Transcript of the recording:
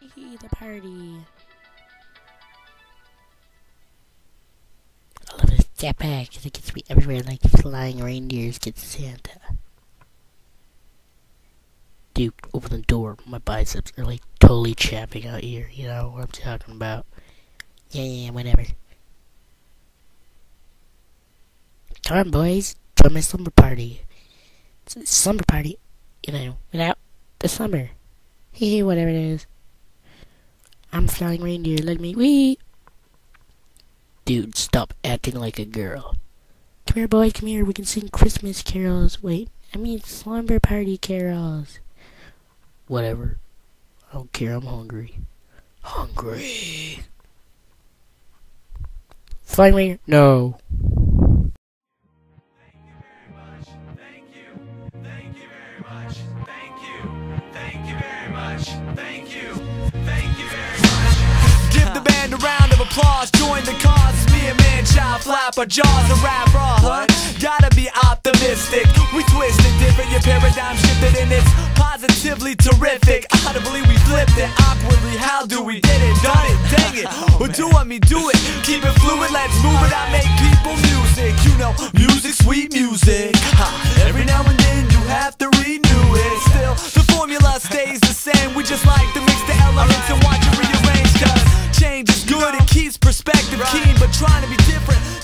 Hee the party. I love this jetpack because it gets me everywhere like flying reindeers get Santa. Dude, open the door. My biceps are like totally chapping out here. You know what I'm talking about. Yeah, yeah, whatever. Come on, boys. Join my slumber party. It's a slumber party, you know, without the summer. Hee whatever it is. I'm flying reindeer. Let me wee. Dude, stop acting like a girl. Come here, boy, Come here. We can sing Christmas carols. Wait, I mean slumber party carols. Whatever. I don't care. I'm hungry. Hungry. Flying reindeer? No. Thank you. Thank you very much. Thank applause. Join the cause. It's me and man child flap our jaws and rap raw, huh? Gotta be optimistic. We twisted different. Your paradigm shifted and it's positively terrific. I don't believe we flipped it awkwardly. How do we did it? Done it. Dang it. Oh, well, do what me do it. Keep it fluid. Let's move it. I make people music. You know, music, sweet music. Ha. Every now and then you have to renew it. Still, the formula stays the same. We just like but trying to be different.